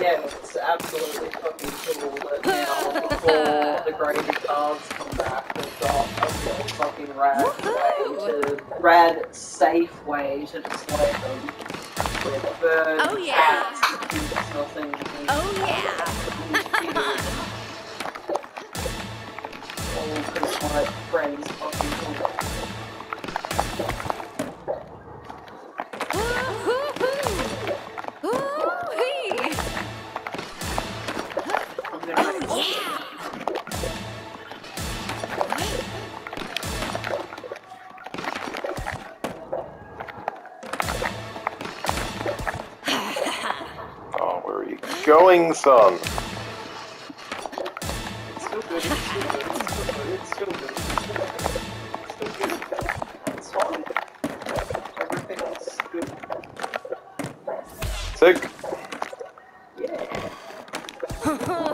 yeah, it's absolutely fucking cool that now before the gravy cards come back, they've got a fucking rad way to rad safe way to display them. With birds, Oh, yeah. cats, nothing. Oh yeah. All because my friends fucking is good. Sick. Yeah.